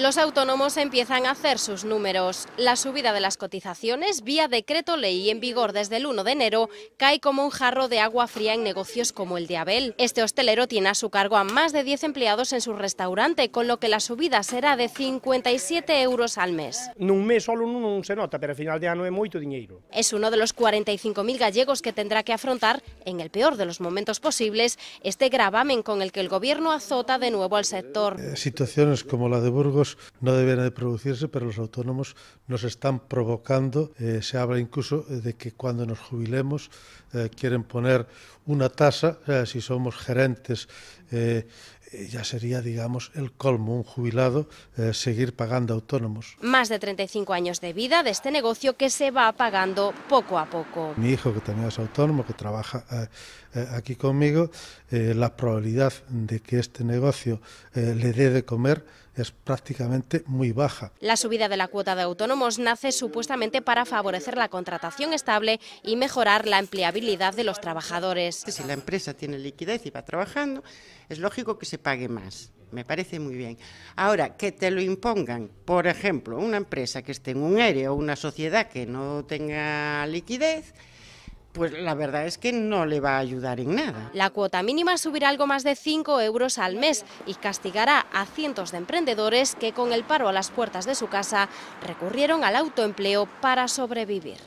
Los autónomos empiezan a hacer sus números. La subida de las cotizaciones vía decreto ley en vigor desde el 1 de enero cae como un jarro de agua fría en negocios como el de Abel. Este hostelero tiene a su cargo a más de 10 empleados en su restaurante, con lo que la subida será de 57 euros al mes. Nun mes solo non se nota, pero a final de ano é moito diñeiro. Es uno de los 45.000 gallegos que tendrá que afrontar, en el peor de los momentos posibles, este gravamen con el que el gobierno azota de nuevo al sector. Eh, situaciones como la de Burgos autónomos no deberán de producirse, pero los autónomos nos están provocando. Eh, se habla incluso de que cuando nos jubilemos eh, quieren poner una tasa, o sea, si somos gerentes eh, ya sería, digamos, el colmo, un jubilado, eh, seguir pagando autónomos. Más de 35 años de vida de este negocio que se va pagando poco a poco. Mi hijo, que también es autónomo, que trabaja eh, eh, aquí conmigo, eh, la probabilidad de que este negocio eh, le dé de comer es prácticamente muy baja. La subida de la cuota de autónomos nace supuestamente para favorecer la contratación estable y mejorar la empleabilidad de los trabajadores. Si la empresa tiene liquidez y va trabajando, es lógico que se pague más. Me parece muy bien. Ahora, que te lo impongan, por ejemplo, una empresa que esté en un ERE o una sociedad que no tenga liquidez, pues la verdad es que no le va a ayudar en nada. La cuota mínima subirá algo más de 5 euros al mes y castigará a cientos de emprendedores que con el paro a las puertas de su casa recurrieron al autoempleo para sobrevivir.